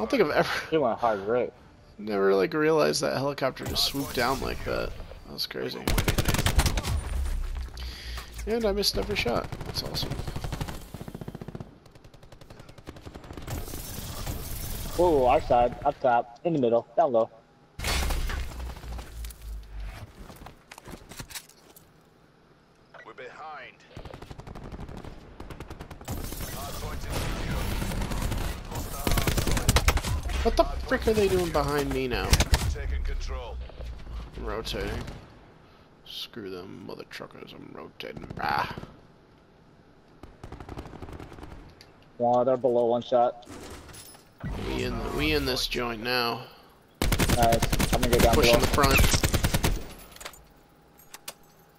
don't think I've ever, He went hard right. never like realized that helicopter just swooped down like that. That was crazy. And I missed every shot. That's awesome. Whoa, our side, up top, in the middle, down low. We're behind. Hardpoint is secure. What the frick are they doing behind me now? Taking control. I'm rotating. Screw them mother truckers. I'm rotating. Ah. One, they're below one shot. We in we in this joint now. Nice. I'm gonna go down Pushing below. the front.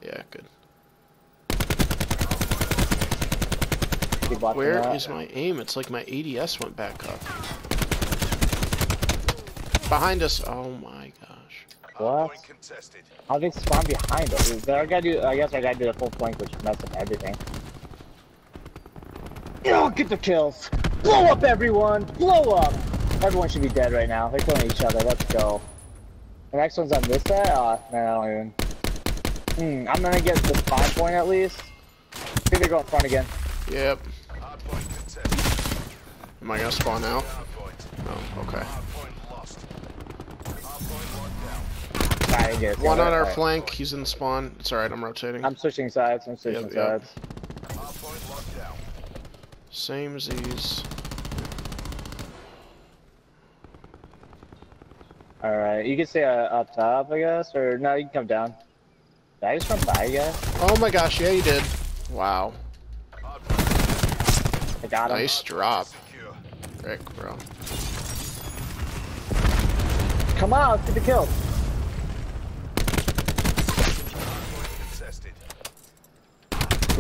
Yeah, good. Keep watching Where that. is my aim? It's like my ADS went back up. Behind us. Oh my gosh. What? Hardpoint contested. How they spawn behind us? Is there- I gotta do. I guess I gotta do the full flank, which messes up everything. Yo, get the kills. Blow up everyone. Blow up. Everyone should be dead right now. They're killing each other. Let's go. The next one's on this side. Oh man, I don't even. Hmm. I'm gonna get the spawn point at least. See they go in front again. Yep. Am I gonna spawn out? Oh, okay. Hardpoint lost. Hardpoint locked down. I get. One on our flank. He's in the spawn. It's alright. I'm rotating. I'm switching sides. I'm switching Yep, yep. sides. Hardpoint locked down. Same Z's. All right, you can stay uh, up top, I guess, or no, you can come down. Did I just run by you guys? Oh my gosh. Yeah, you did. Wow. I got him. Nice drop. Rick, bro. Come on, let's get the kill.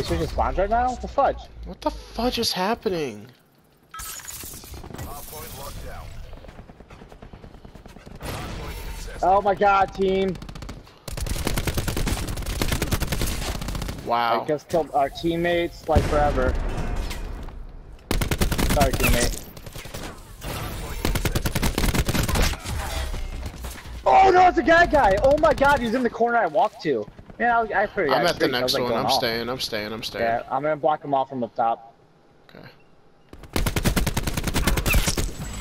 We switching spawns right now? What the fudge? What the fudge is happening? Hardpoint locked down. Hardpoint contested. Oh my god, team. Wow. I just killed our teammates like forever. Sorry, teammate. Oh no, it's a guy guy! Oh my god, he's in the corner I walked to. Man, I, was, I pretty I'm I at the next like, one. I'm off. staying. I'm staying. I'm staying. Yeah, I'm gonna block him off from up top. Okay.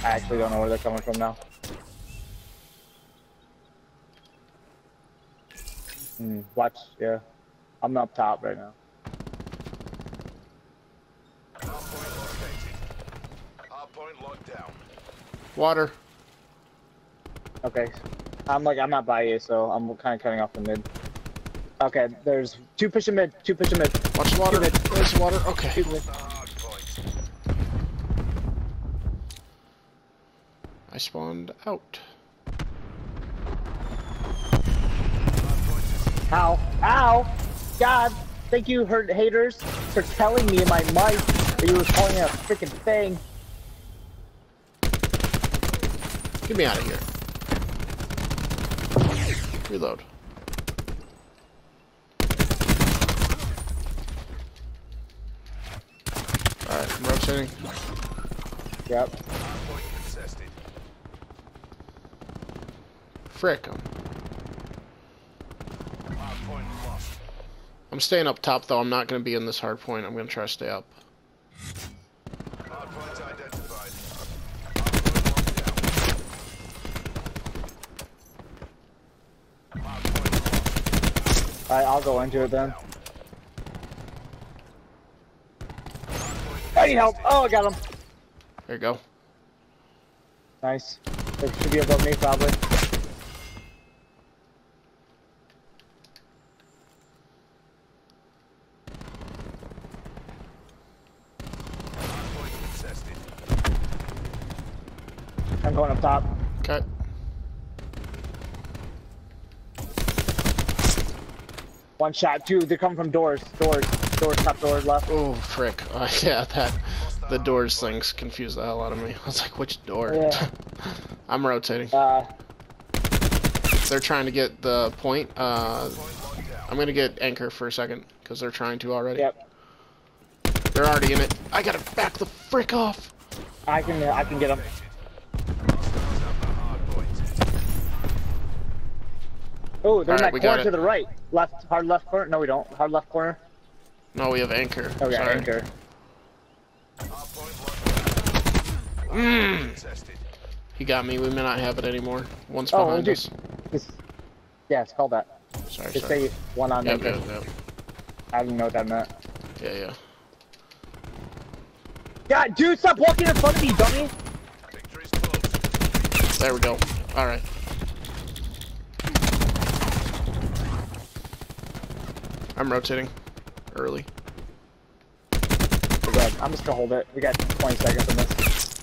I actually don't know where they're coming from now. Hmm, watch, yeah. I'm up top right now. Hardpoint located. Hardpoint locked down. Water. Okay. I'm like, I'm not by you, so I'm kind of cutting off the mid. Okay, there's two pushing mid, two pushing mid. Watch the water. Two mid. There's the water. Okay. Two mid. I spawned out. Ow, ow! God, thank you, hurt haters, for telling me in my mic that you were calling it a freaking thing. Get me out of here. Reload. Alright, I'm rotating. Yep. Frick lost. I'm staying up top though. I'm not gonna be in this hard point. I'm gonna try to stay up. Hardpoint identified. Hardpoint locked down. Hardpoint lost. Alright, I'll go into it then. Need help! Oh, I got him! There you go. Nice. They should be above me, probably. I'm going up top. Okay. One shot, two. They're coming from doors. Doors door, top door, left. Oh, frick. Uh, yeah, that, the doors things confused the hell out of me. I was like, which door? Yeah. I'm rotating. Uh, they're trying to get the point. Uh, I'm going to get anchor for a second, because they're trying to already. Yep. They're already in it. I gotta back the frick off! I can, uh, I can get them. Oh, they're in that corner to the right. Left, hard left corner. No, we don't. Hard left corner. No, we have anchor. Oh, we got Sorry. anchor. Hardpoint locked down. Mm. He got me. We may not have it anymore. One's Oh, behind dude. us. Just, yeah, it's called that. Sorry, Just sorry. say one on Yep, yep, yep. I don't know what that meant. Yeah, yeah. God, dude, stop walking in front of me, dummy! There we go. All right. I'm rotating early. Good. I'm just gonna hold it. We got 20 seconds on this.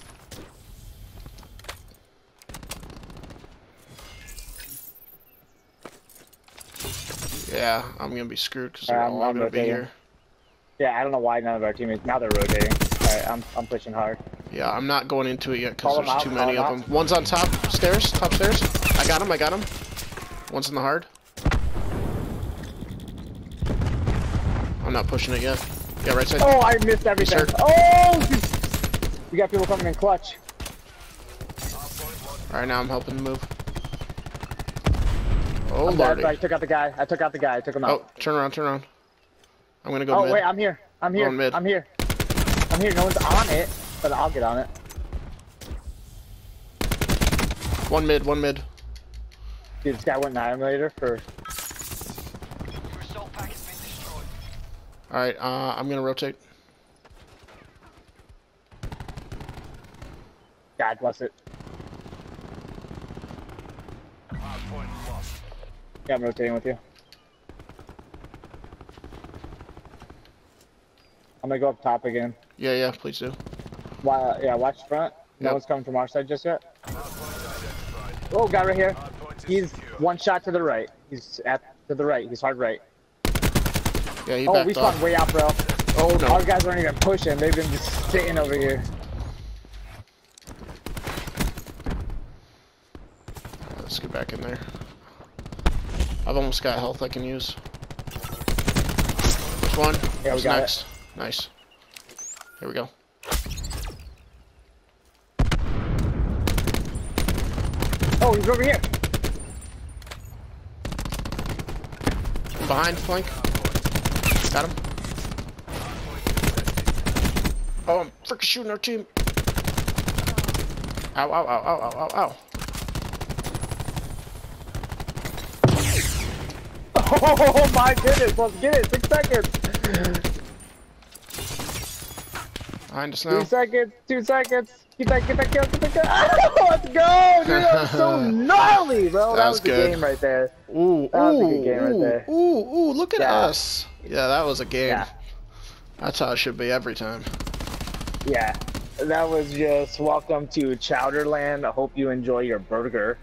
Yeah, I'm gonna be screwed because they're I'm- all I'm gonna be here. Yeah, I don't know why none of our teammates. Now they're rotating. Alright, I'm, I'm pushing hard. Yeah, I'm not going into it yet because there's out, too many of out. them. One's on top stairs, top stairs. I got him. I got him. One's in the hard. I'm not pushing it yet. Yeah, right side. Oh, I missed everything. Oh! We got people coming in clutch. All right, now I'm helping move. Oh I'm lordy. but I took out the guy. I took out the guy. I took him out. Oh, turn around, turn around. I'm gonna go Oh, mid. wait, I'm here. I'm here. Mid. I'm here. I'm here. No one's on it, but I'll get on it. One mid, one mid. Dude, this guy went annihilator for. All right, uh, I'm gonna rotate. God bless it. Yeah, I'm rotating with you. I'm gonna go up top again. Yeah, yeah, please do. Why, yeah, watch front. No Yep. one's coming from our side just yet. Oh, guy right here. He's one shot to the right. He's at to the right. He's hard right. Yeah, he Oh, backed we off. spawned way out, bro. Oh no. Our guys aren't even pushing. They've been just sitting over here. Let's get back in there. I've almost got health I can use. Which one? Yeah, we What's got it. next? Nice. Here we go. Oh, he's over here. Behind flank. Got him. Oh, I'm freaking shooting our team. Ow, ow, ow, ow, ow, ow, ow. Oh my goodness, let's get it. Six seconds. Behind us Three now. seconds. Two seconds. Get that, get that kill, get that kill. Oh, let's go, dude. That was so gnarly, bro. That, That was was a game right there. Ooh, That was a ooh, good game right ooh, there. ooh, ooh, look at Yeah. us. Yeah, that was a game. Yeah. That's how it should be every time. Yeah. That was just welcome to Chowderland. I hope you enjoy your burger.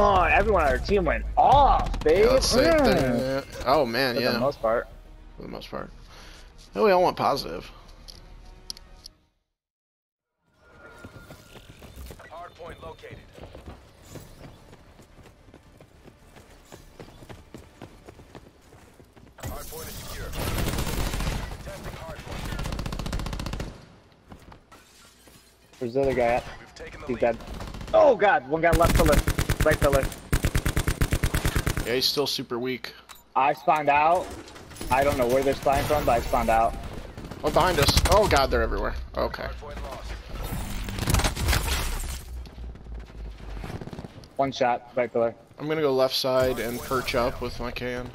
Oh, everyone on our team went off, babe. Yeah, let's see. Mm. Oh man, For yeah. the most part. for the most part. Oh, we all want positive. Hardpoint located. Hardpoint is secure. Testing hardpoint. Where's the other guy at? We've taken He's lead. dead. Oh god, one guy left pillar, right pillar. Yeah, he's still super weak. I spawned out. I don't know where they're spawning from, but I spawned out. Oh, behind us. Oh god, they're everywhere. Okay. One shot, right pillar. I'm gonna go left side and perch up with my can.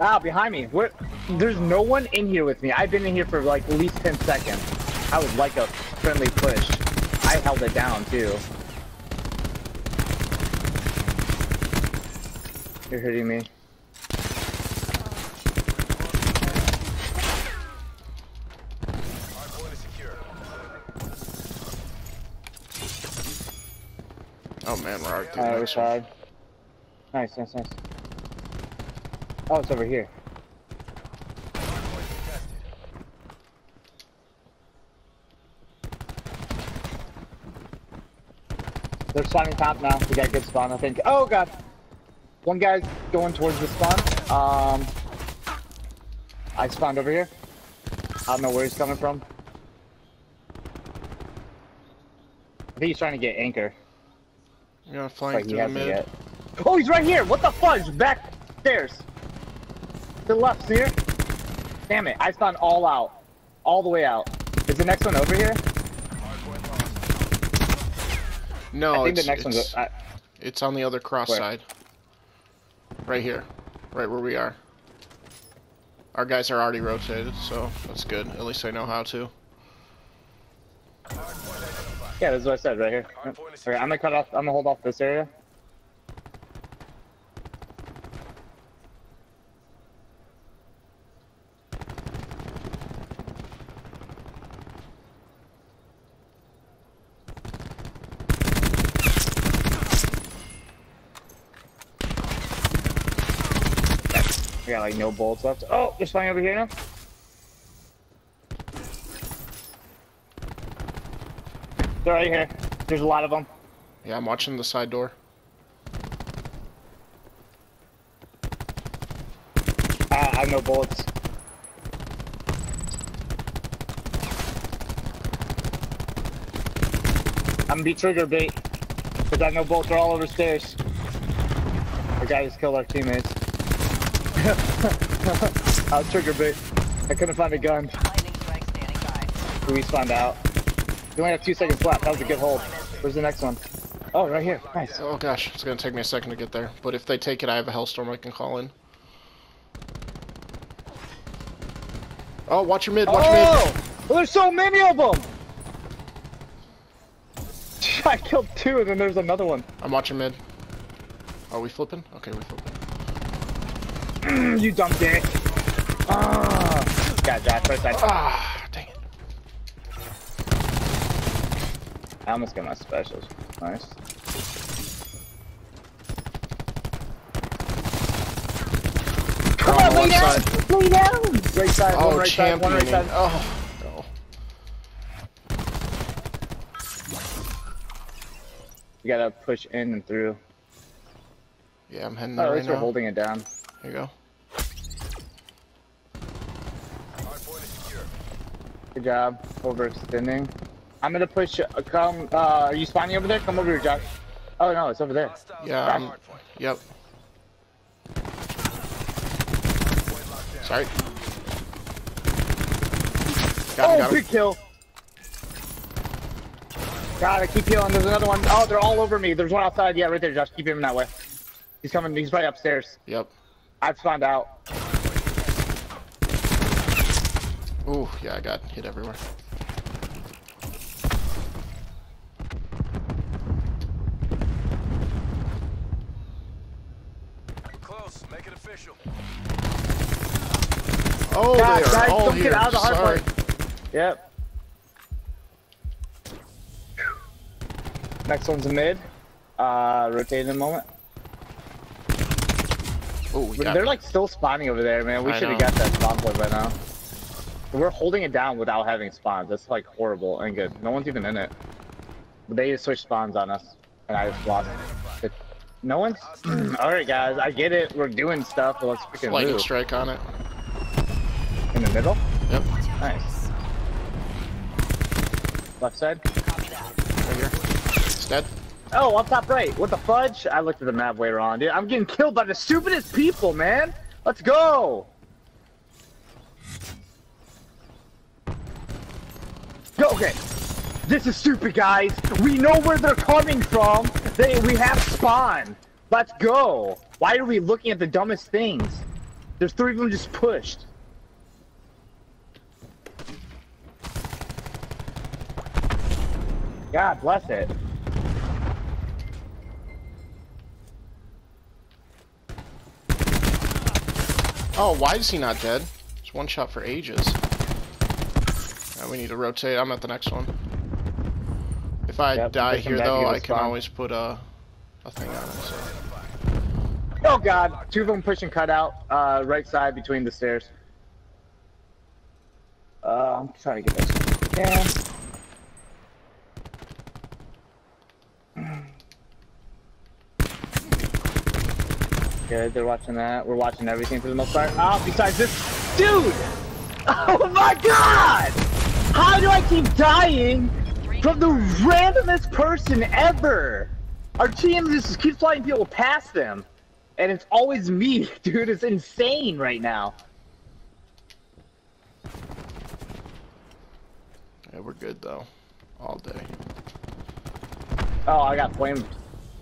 Ah, behind me. Where? There's no one in here with me. I've been in here for like at least 10 seconds. I would like a friendly push. I held it down too. You're hitting me. Hardpoint is secure. Oh man, we're already through Alright, the we next tried. Nice, nice, nice. Oh, it's over here. They're spawning top now. We got a good spawn, I think. Oh god! One guy's going towards the spawn. Um, I spawned over here. I don't know where he's coming from. I think he's trying to get anchor. You gotta through mid. Get... Oh, he's right here! What the fudge? Back stairs! To the left, see here? Damn it, I spawned all out. All the way out. Is the next one over here? No, I think it's, the next it's, one's. I, it's on the other cross Where? side. Right here. Right where we are. Our guys are already rotated, so that's good. At least I know how to. Hardpoint identified. yeah, that's what I said right here. Okay, I'm gonna cut off. I'm gonna hold off this area. We got like no bolts left. Oh, they're spawning over here now. They're right here. There's a lot of them. Yeah, I'm watching the side door. Uh, I have no bullets. I'm gonna be trigger bait. Cause I know bullets are all over stairs. The guy just killed our teammates. I was trigger bait. I couldn't find a gun. We spawned out. We only have two seconds left. That was a good hold. Where's the next one? Oh, right here. Nice. Oh gosh, it's gonna take me a second to get there. But if they take it, I have a hellstorm I can call in. Oh, watch your mid, watch your mid. Oh! There's so many of them! I killed two and then there's another one. I'm watching mid. Are we flipping? Okay, we're flipping. you dumb dick. Ah. Got Josh first side. Ah, dang it. I almost got my specials. Nice. Come on, on, lay one down! side. Lay down! Right side, one Oh, right side, one right side. Oh, no. You gotta push in and through. Yeah, I'm heading Oh, there at right least we're now. holding it down. There you go. Hardpoint is secure. Good job. Overextending. I'm gonna push. Uh, come. Uh, are you spawning over there? Come over here, Josh. Oh no, it's over there. Yeah, on Yep. Hardpoint locked down. Sorry. Got him, oh, got him. big kill. God, I keep healing. There's another one. Oh, they're all over me. There's one outside. Yeah, right there, Josh. Keep him that way. He's coming. He's right upstairs. Yep. I've spawned out. Ooh, yeah, I got hit everywhere. We're close. Make it official. Oh, God, they are guys, all don't get out of the hard Sorry. Yep. Next one's a mid. Uh, rotate in a moment. Oh, we got they're me. like still spawning over there, man. We should have got that spawn point by now. We're holding it down without having spawns. That's like horrible and good. No one's even in it. They just switched spawns on us, and I just lost. It. No one's. All right, guys. I get it. We're doing stuff, but let's freaking Lightning move. strike on it. In the middle. Yep, Nice. Left side. Right here. Oh, up top right. What the fudge? I looked at the map way wrong, dude. I'm getting killed by the stupidest people, man. Let's go. Go. Okay. This is stupid, guys. We know where they're coming from. They, we have spawn. Let's go. Why are we looking at the dumbest things? There's three of them just pushed. God bless it. Oh, why is he not dead? It's one shot for ages. Now we need to rotate. I'm at the next one. If I Yep, die here, though, I can always put a, a thing on it. So. Oh god, two of them pushing cutout, uh, right side between the stairs. Uh, I'm trying to get this. Yeah. Good, they're watching that. We're watching everything for the most part. Oh, besides this dude! Oh my god! How do I keep dying From the randomest person ever! Our team just keeps flying people past them. And it's always me, dude. It's insane right now. Yeah, we're good though. All day. Oh, I got flamed.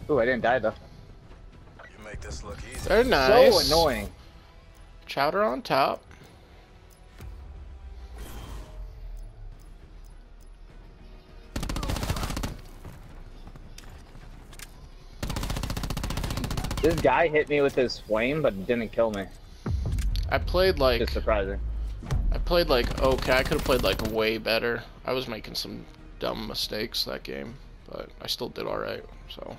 Ooh, I didn't die though. You make this look easy. They're nice. So annoying. Chowder on top. This guy hit me with his flame, but didn't kill me. I played like Just surprising. I played like okay. I could have played like way better. I was making some dumb mistakes that game, but I still did all right. So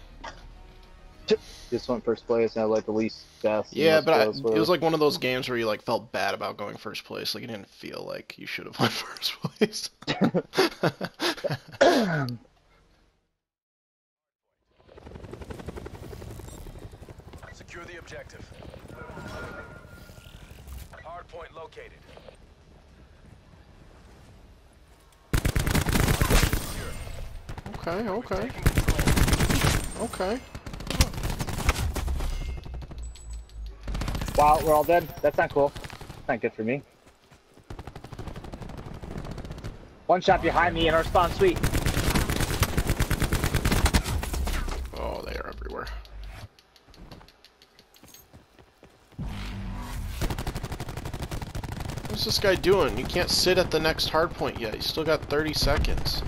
Just went first place and I had like the least deaths. yeah, but I, it was like one of those games where you like felt bad about going first place. Like you didn't feel like you should have won first place. Secure the objective. Hard point located. okay, okay, okay. Wow, we're all dead. That's not cool. That's not good for me. One shot behind me in our spawn suite. Oh, they are everywhere. What's this guy doing? You can't sit at the next hard point yet. You still got 30 seconds.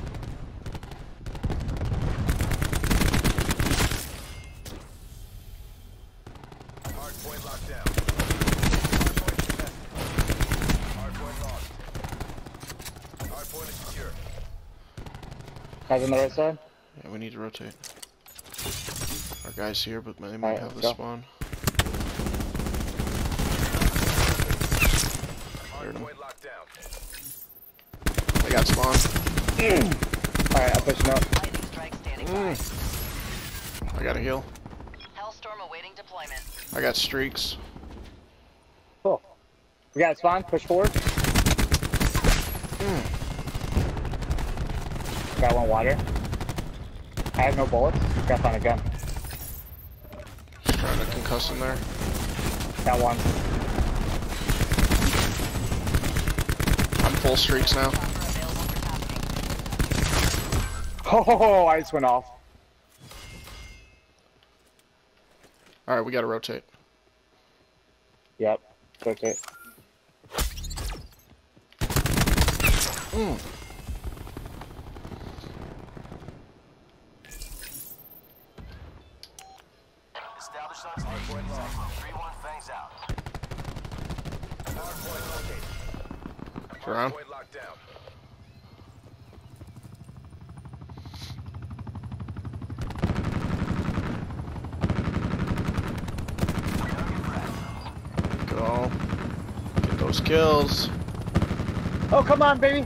Hard point locked down. Hard point contested. Hard point lost. Hard point is secure. Guys on the right side. Yeah, we need to rotate. Our guy's here, but they might Alright, have the go. spawn. Hard him. point locked down. They got spawn. Mm. Alright, I'll push him up. Lightning strike standing by. Mm. I got a heal. Hellstorm awaiting deployment. I got streaks. Cool. We got a spawn. Push forward. Mm. Got one water. I have no bullets. Got found a gun. Trying to concuss him there. Got one. I'm full streaks now. Chopper available for tasking. Oh, I just went off. Alright, we gotta rotate. Yep. rotate. Mm. Around. Hard point locked down. Go. Get those kills. Oh, come on, baby.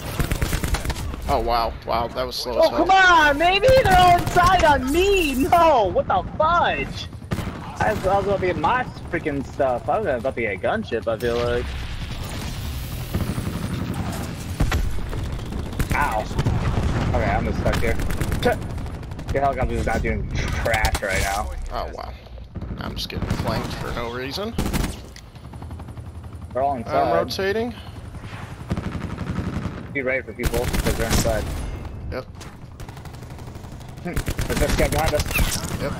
Oh, wow. Wow, that was slow as Oh, hell. come on, baby. They're all inside on me. No, what the fudge? I was, I was about to get my freaking stuff. I was about to get a gunship, I feel like. Okay, I'm just stuck here. The helicopter's not doing trash right now. Oh, wow. I'm just getting flanked for no reason. They're all I'm uh, inside. rotating. Be ready for people because they're inside. Yep. Hmm. There's this guy behind us. Yep.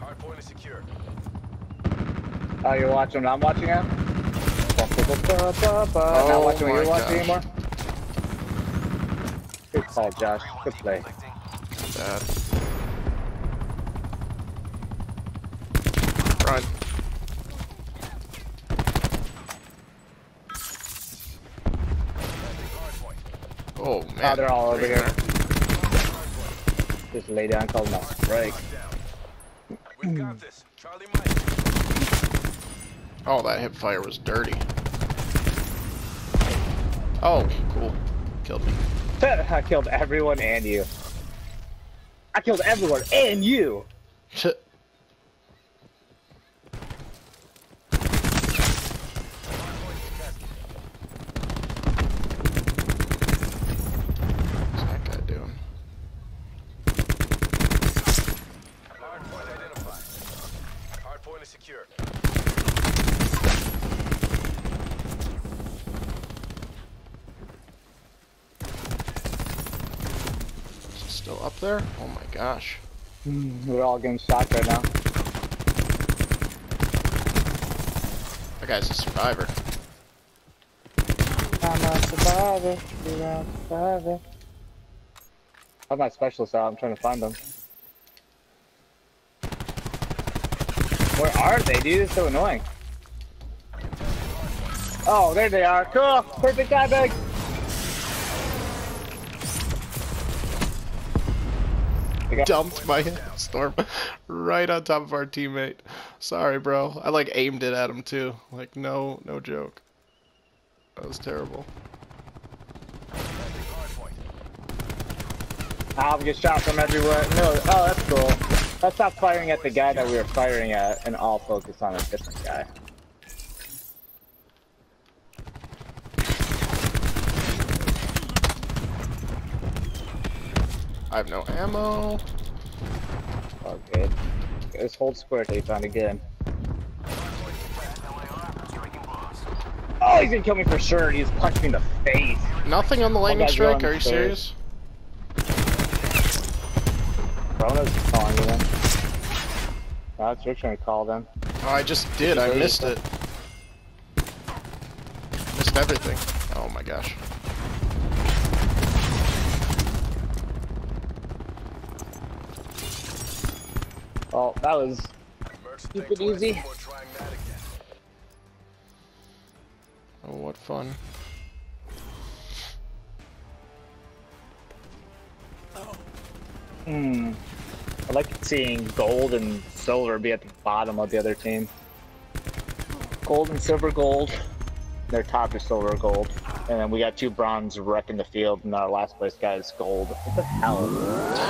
Hard point is secure. Oh, you're watching what I'm watching now? Not Oh watching what oh my you're watching anymore? Good call, Josh. Good play. Bad. Run. Oh, man. Oh, they're all over Right here. there. Just lay down, call them a break. Down. We've got this. Oh, that hip fire was dirty. Oh, cool. Killed me. I killed everyone and you. I killed everyone and you. up there? Oh my gosh. Hmm, we're all getting shot right now. That guy's a survivor. I'm a survivor. You're a survivor. I have my specialist out. I'm trying to find them. Where are they, dude? It's so annoying. Oh, there they are. Cool. Perfect timing. Dumped my storm right on top of our teammate. Sorry, bro. I like aimed it at him too. Like no, no joke. That was terrible. I'll get shot from everywhere. No, oh, that's cool. Let's stop firing at the guy that we were firing at and all focus on a different guy. I have no ammo. Oh, good. Just hold square till you find again. Oh, he's gonna kill me for sure. He's just punched me in the face. Nothing on the lightning guy's strike. Are you serious? Rona's calling you then. That's you're trying to call them. Oh, I just did. I missed it. Missed everything. Oh my gosh. Oh, that was stupid easy. Before trying that again. Oh, what fun. Hmm. I like seeing gold and silver be at the bottom of the other team. Gold and silver gold. Their top is silver gold. And then we got two bronze wrecking the field, and our last place guy is gold. What the hell?